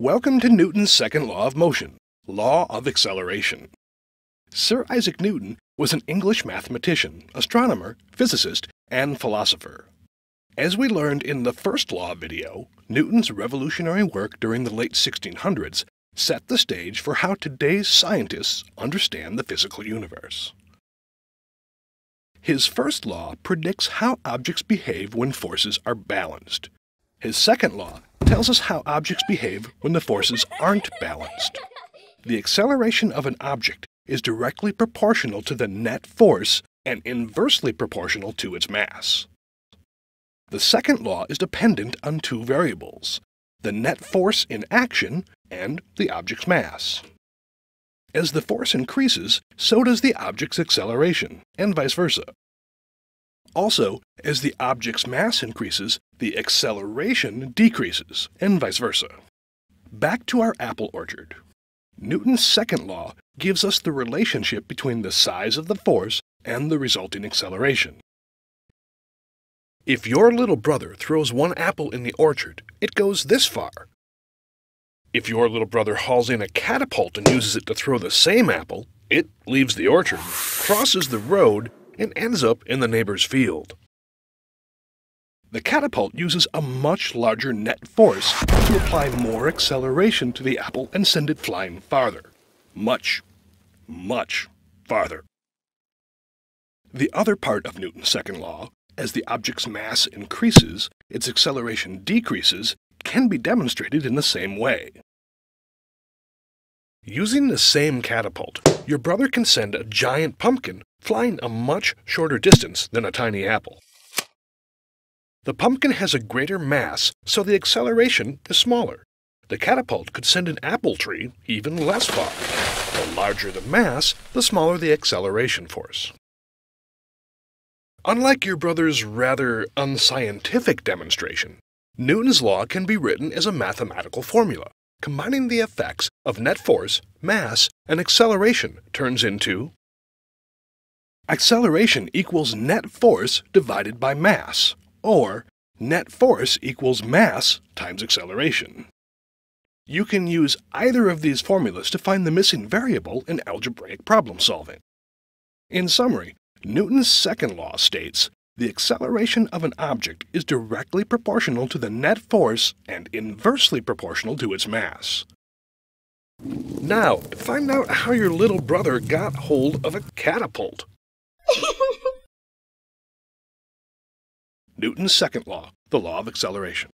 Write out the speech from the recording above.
Welcome to Newton's second law of motion, law of acceleration. Sir Isaac Newton was an English mathematician, astronomer, physicist, and philosopher. As we learned in the first law video, Newton's revolutionary work during the late 1600s set the stage for how today's scientists understand the physical universe. His first law predicts how objects behave when forces are balanced. His second law tells us how objects behave when the forces aren't balanced. The acceleration of an object is directly proportional to the net force and inversely proportional to its mass. The second law is dependent on two variables, the net force in action and the object's mass. As the force increases, so does the object's acceleration, and vice versa. Also, as the object's mass increases, the acceleration decreases, and vice versa. Back to our apple orchard. Newton's second law gives us the relationship between the size of the force and the resulting acceleration. If your little brother throws one apple in the orchard, it goes this far. If your little brother hauls in a catapult and uses it to throw the same apple, it leaves the orchard, crosses the road, and ends up in the neighbor's field. The catapult uses a much larger net force to apply more acceleration to the apple and send it flying farther. Much, much farther. The other part of Newton's second law, as the object's mass increases, its acceleration decreases, can be demonstrated in the same way. Using the same catapult, your brother can send a giant pumpkin flying a much shorter distance than a tiny apple. The pumpkin has a greater mass, so the acceleration is smaller. The catapult could send an apple tree even less far. The larger the mass, the smaller the acceleration force. Unlike your brother's rather unscientific demonstration, Newton's law can be written as a mathematical formula. Combining the effects of net force, mass, and acceleration turns into Acceleration equals net force divided by mass, or net force equals mass times acceleration. You can use either of these formulas to find the missing variable in algebraic problem solving. In summary, Newton's second law states the acceleration of an object is directly proportional to the net force and inversely proportional to its mass. Now, find out how your little brother got hold of a catapult. Newton's second law, the law of acceleration.